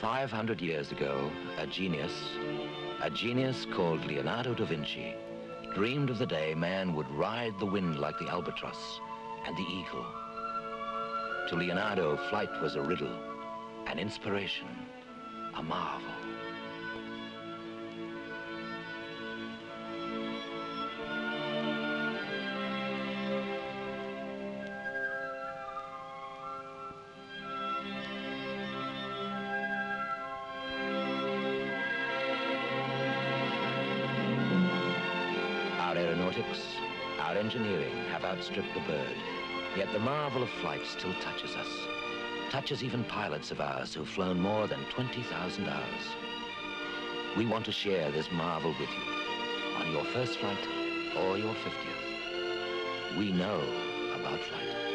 500 years ago, a genius, a genius called Leonardo da Vinci, dreamed of the day man would ride the wind like the albatross and the eagle. To Leonardo, flight was a riddle, an inspiration, a marvel. Aeronautics, our engineering have outstripped the bird. Yet the marvel of flight still touches us. Touches even pilots of ours who've flown more than 20,000 hours. We want to share this marvel with you on your first flight or your 50th. We know about flight.